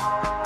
you